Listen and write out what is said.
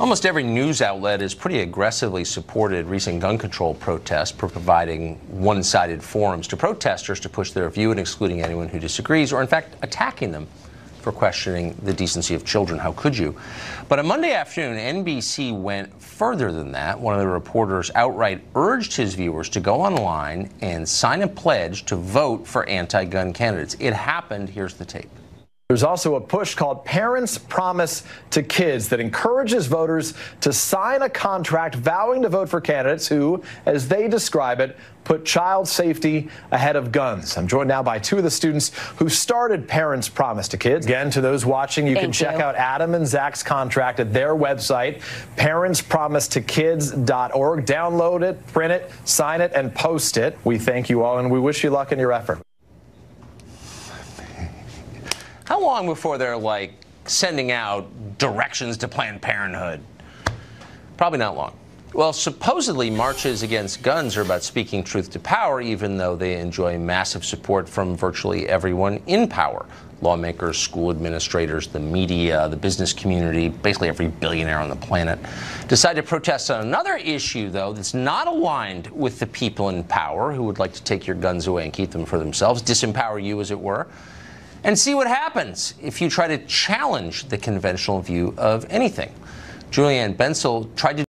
Almost every news outlet has pretty aggressively supported recent gun control protests for providing one sided forums to protesters to push their view and excluding anyone who disagrees, or in fact, attacking them for questioning the decency of children. How could you? But on Monday afternoon, NBC went further than that. One of the reporters outright urged his viewers to go online and sign a pledge to vote for anti gun candidates. It happened. Here's the tape. There's also a push called Parents Promise to Kids that encourages voters to sign a contract vowing to vote for candidates who, as they describe it, put child safety ahead of guns. I'm joined now by two of the students who started Parents Promise to Kids. Again, to those watching, you Thank can check you. out Adam and Zach's contract at their website, parentspromisetokids.org. Download it, print it, sign it, and post it. We thank you all and we wish you luck in your effort. How long before they're like sending out directions to Planned Parenthood? Probably not long. Well, supposedly marches against guns are about speaking truth to power, even though they enjoy massive support from virtually everyone in power lawmakers, school administrators, the media, the business community, basically every billionaire on the planet. decide to protest on another issue, though, that's not aligned with the people in power who would like to take your guns away and keep them for themselves, disempower you, as it were and see what happens if you try to challenge the conventional view of anything. Julianne Benzel tried to